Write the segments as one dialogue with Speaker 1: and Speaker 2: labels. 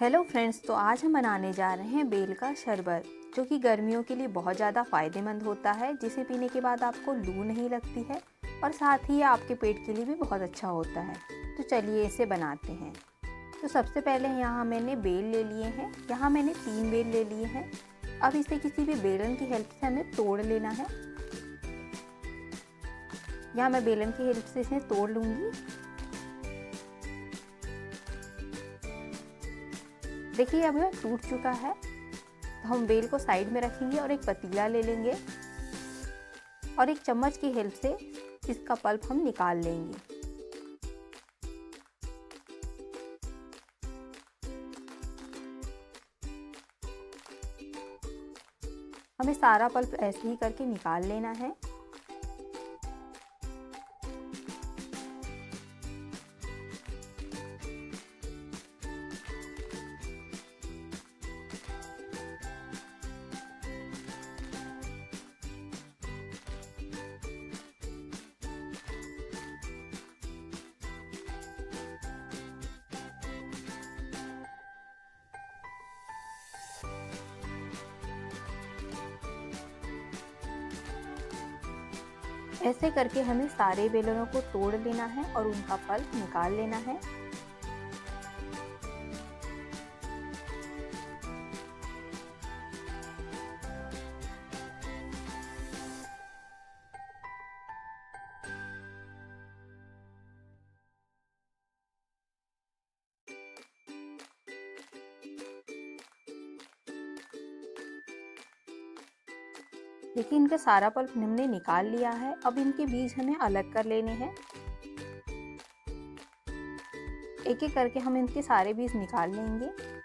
Speaker 1: Hello friends तो आज हम बनाने जा रहे हैं बेल का शरबत, जो कि गर्मियों के लिए बहुत ज़्यादा फ़ायदेमंद होता है, जिसे पीने के बाद आपको लू नहीं लगती है और साथ ही आपके पेट के लिए भी बहुत अच्छा होता है। तो चलिए इसे बनाते हैं। तो सबसे पहले यहाँ मैंने बेल ले लिए हैं, यहाँ मैंने तीन बेल ले लिए हैं। अब इसे किसी भी बेलन की हेल्प से हमें तोड़ लेना है। यहाँ मैं बेलन की हेल्प से इसे तोड़ लूँगी। देखिए, अब यह टूट चुका है। तो हम बेल को साइड में रखेंगे और एक पतीला ले लेंगे और एक चम्मच की हेल्प से इसका पल्प हम निकाल लेंगे। हमें सारा पल्प ऐसे ही करके निकाल लेना है। ऐसे करके हमें सारे बेलनों को तोड़ लेना है और उनका पल्प निकाल लेना है। देखिए, इनका सारा पल्प हमने निकाल लिया है। अब इनके बीज हमें अलग कर लेने हैं। एक एक करके हम इनके सारे बीज निकाल लेंगे।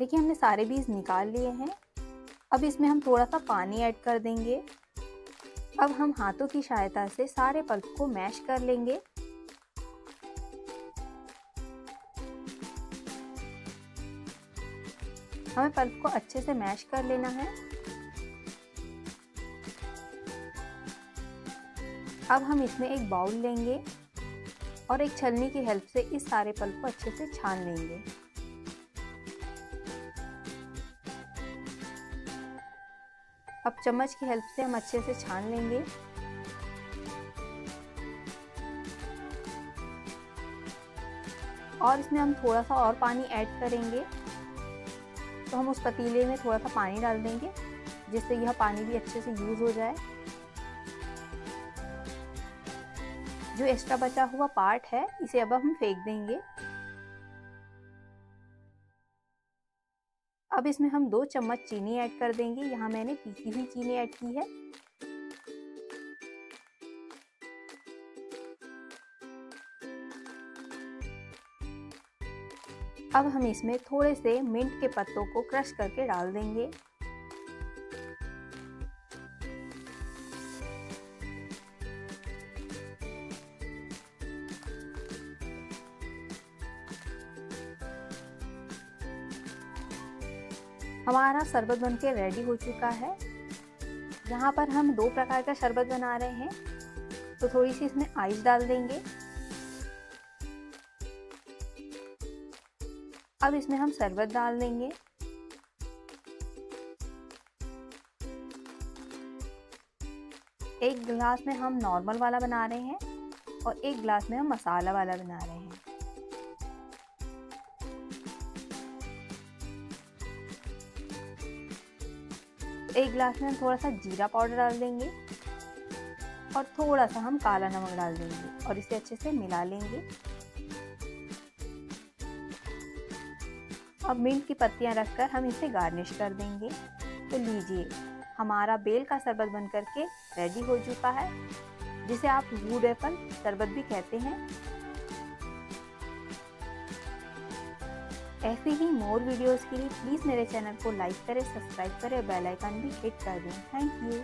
Speaker 1: देखिए, हमने सारे बीज निकाल लिए हैं। अब इसमें हम थोड़ा सा पानी ऐड कर देंगे। अब हम हाथों की सहायता से सारे पल्प को मैश कर लेंगे। हमें पल्प को अच्छे से मैश कर लेना है। अब हम इसमें एक बाउल लेंगे और एक छलनी की हेल्प से इस सारे पल्प को अच्छे से छान लेंगे। अब चम्मच की हेल्प से हम अच्छे से छान लेंगे। और इसमें हम थोड़ा सा और पानी ऐड करेंगे। तो हम उस पतीले में थोड़ा सा पानी डाल देंगे, जिससे यह पानी भी अच्छे से यूज़ हो जाए। जो एक्स्ट्रा बचा हुआ पार्ट है, इसे अब हम फेंक देंगे। अब इसमें हम दो चम्मच चीनी ऐड कर देंगे। यहाँ मैंने पीसी हुई चीनी ऐड की है। अब हम इसमें थोड़े से मिंट के पत्तों को क्रश करके डाल देंगे। हमारा शरबत बन के रेडी हो चुका है। यहाँ पर हम दो प्रकार का शरबत बना रहे हैं। तो थोड़ी सी इसमें आइस डाल देंगे। अब इसमें हम शरबत डाल देंगे। एक गिलास में हम नॉर्मल वाला बना रहे हैं और एक गिलास में हम मसाला वाला बना रहे हैं। एक गिलास में हम थोड़ा सा जीरा पाउडर डाल देंगे और थोड़ा सा हम काला नमक डाल देंगे और इसे अच्छे से मिला लेंगे। अब मिंट की पत्तियाँ रखकर हम इसे गार्निश कर देंगे। तो लीजिए, हमारा बेल का शरबत बन करके रेडी हो चुका है, जिसे आप वूड एप्पल शरबत भी कहते हैं। ऐसे ही मोर वीडियोस के लिए प्लीज़ मेरे चैनल को लाइक करें सब्सक्राइब करें बेल आइकन भी हिट कर दें। Thank you